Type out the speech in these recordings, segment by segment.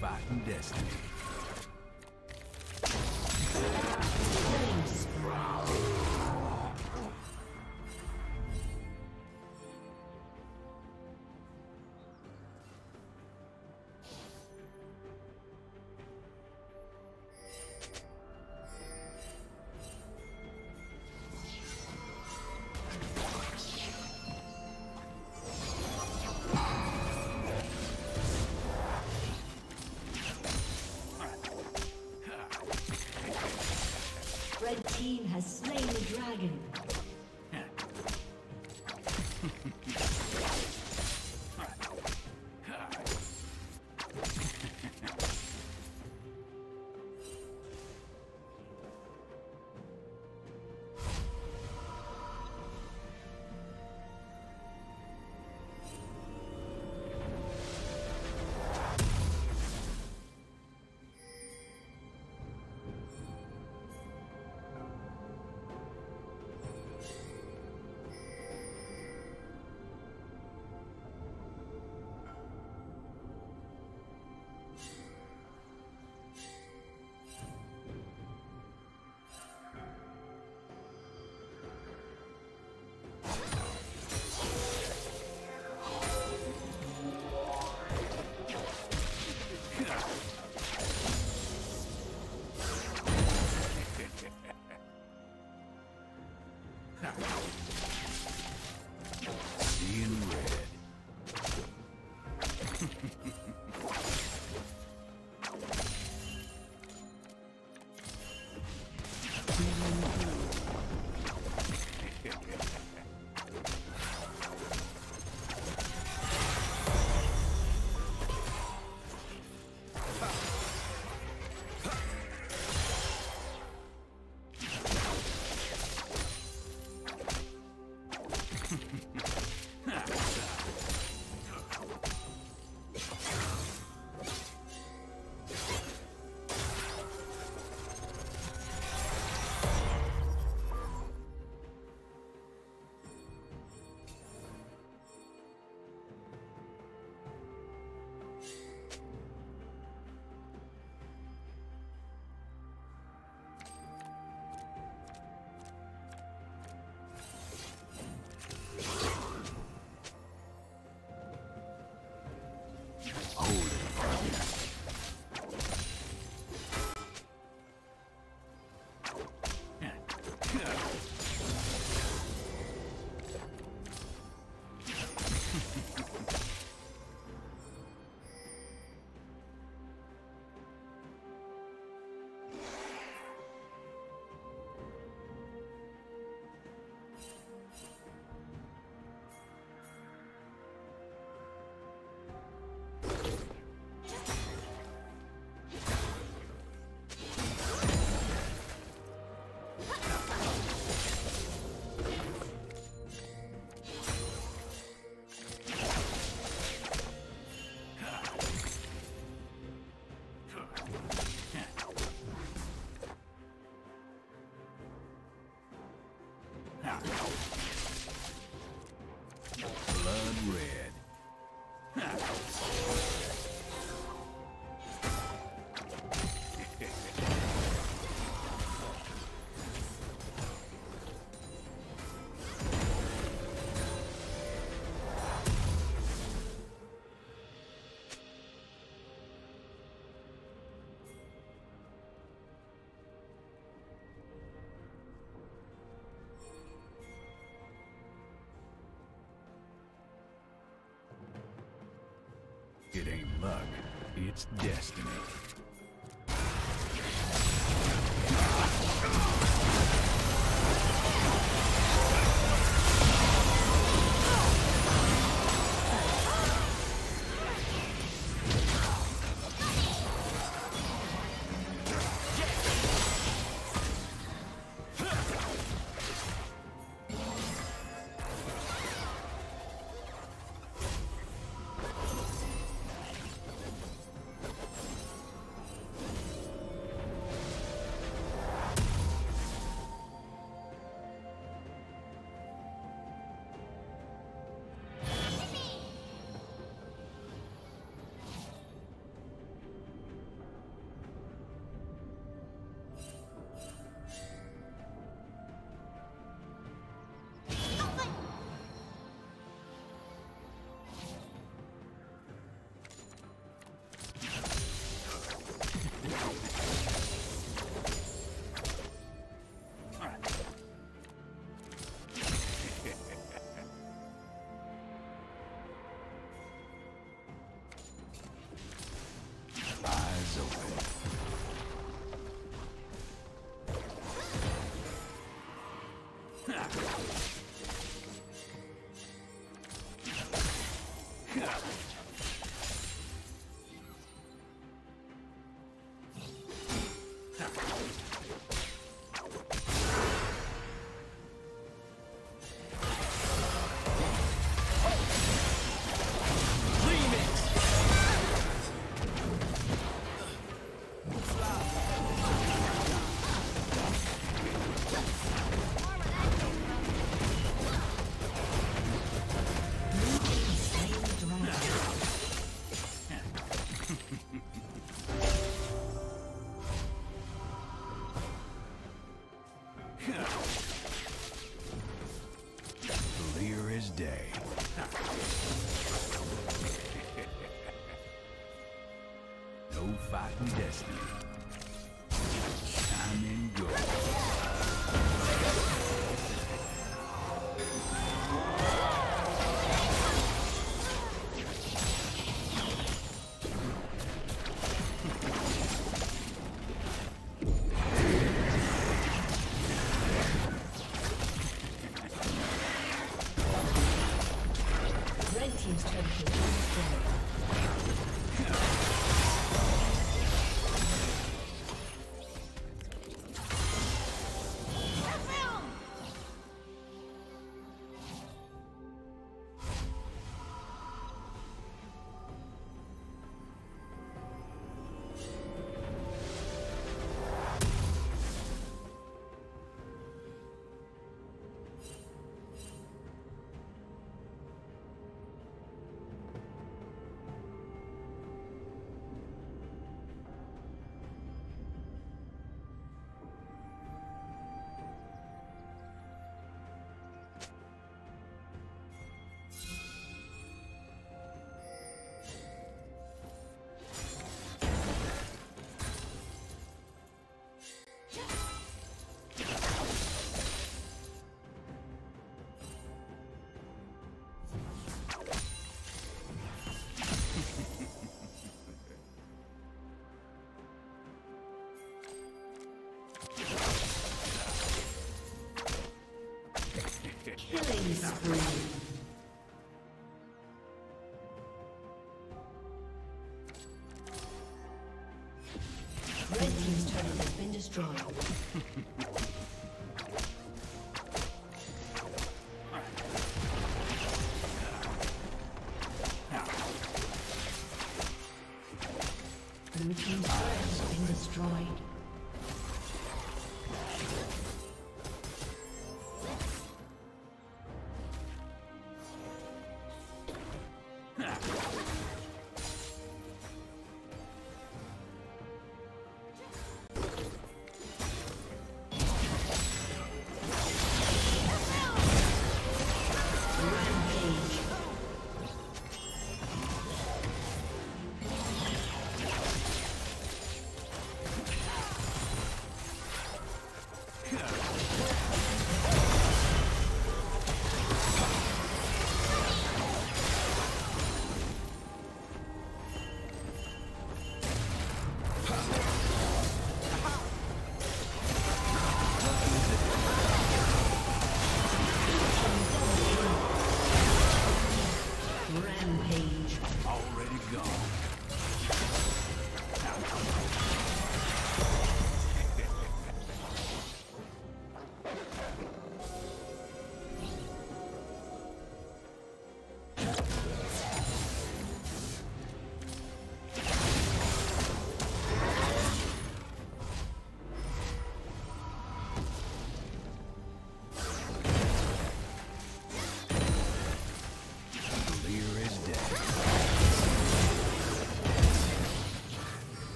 fighting destiny. Ain't luck, it's destiny. Destroyed.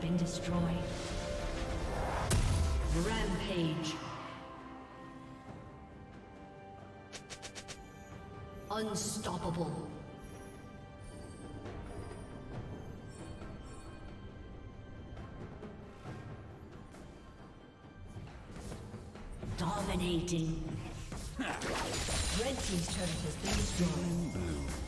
been destroyed. Rampage. Unstoppable. Dominating. Red Team's turret has been destroyed.